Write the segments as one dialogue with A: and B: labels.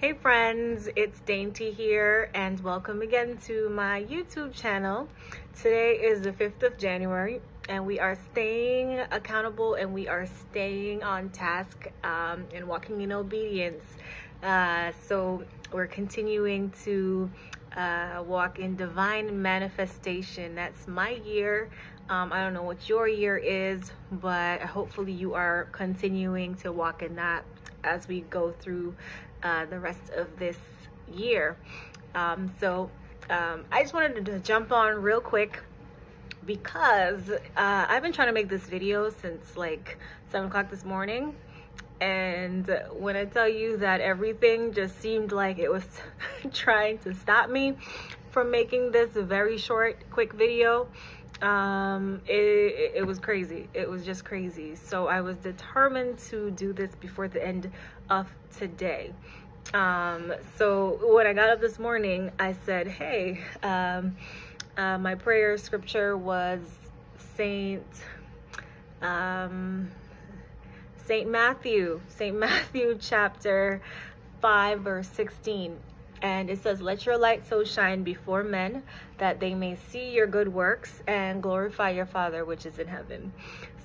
A: Hey friends, it's Dainty here and welcome again to my YouTube channel. Today is the 5th of January and we are staying accountable and we are staying on task um, and walking in obedience. Uh, so we're continuing to uh, walk in divine manifestation. That's my year. Um, I don't know what your year is, but hopefully you are continuing to walk in that as we go through uh, the rest of this year. Um, so um, I just wanted to jump on real quick because uh, I've been trying to make this video since like 7 o'clock this morning. And when I tell you that everything just seemed like it was trying to stop me from making this very short, quick video, um it, it was crazy. It was just crazy. So i was determined to do this before the end of today. Um so when i got up this morning i said hey um uh, my prayer scripture was saint um saint matthew saint matthew chapter 5 verse 16 and it says let your light so shine before men that they may see your good works and glorify your father which is in heaven.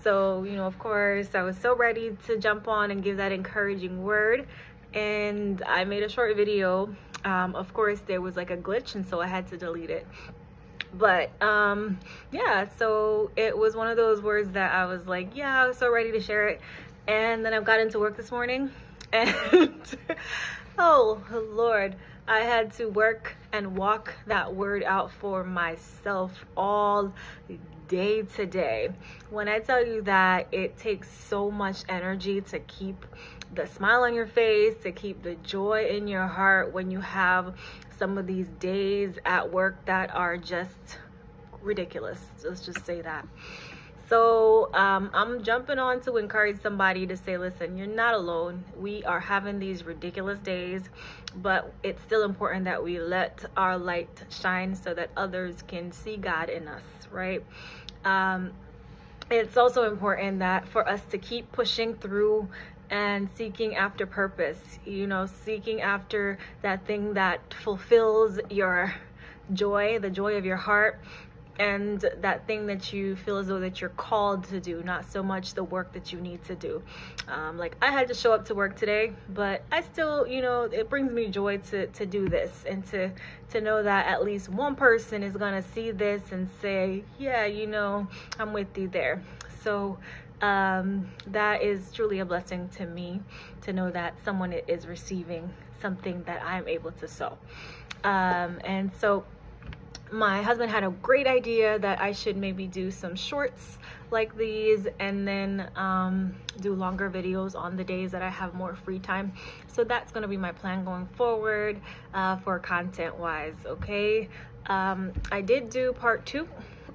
A: So you know of course i was so ready to jump on and give that encouraging word. And i made a short video. Um, of course there was like a glitch and so i had to delete it. But um yeah so it was one of those words that i was like yeah i was so ready to share it and then I've got into work this morning and oh lord I had to work and walk that word out for myself all day today. When I tell you that it takes so much energy to keep the smile on your face, to keep the joy in your heart when you have some of these days at work that are just ridiculous. Let's just say that. So um, I'm jumping on to encourage somebody to say, listen, you're not alone. We are having these ridiculous days, but it's still important that we let our light shine so that others can see God in us, right? Um, it's also important that for us to keep pushing through and seeking after purpose, you know, seeking after that thing that fulfills your joy, the joy of your heart, and that thing that you feel as though that you're called to do not so much the work that you need to do. Um, like i had to show up to work today but i still you know it brings me joy to to do this and to to know that at least one person is gonna see this and say yeah you know i'm with you there. So um, that is truly a blessing to me to know that someone is receiving something that i'm able to sow. Um, and so my husband had a great idea that I should maybe do some shorts like these and then um, do longer videos on the days that I have more free time. So that's gonna be my plan going forward uh, for content wise, okay? Um, I did do part two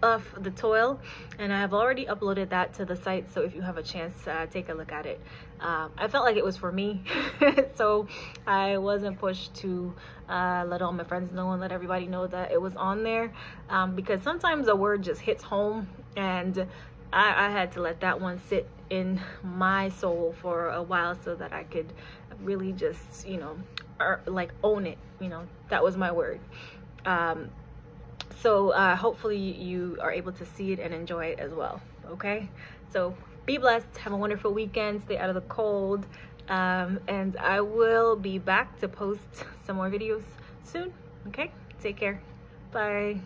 A: of the toil and I have already uploaded that to the site so if you have a chance uh, take a look at it. Um, I felt like it was for me so I wasn't pushed to uh, let all my friends know and let everybody know that it was on there um, because sometimes a word just hits home and I, I had to let that one sit in my soul for a while so that I could really just you know or, like own it you know that was my word. Um, so uh, hopefully you are able to see it and enjoy it as well okay? So be blessed. Have a wonderful weekend. Stay out of the cold. Um, and i will be back to post some more videos soon okay? Take care. Bye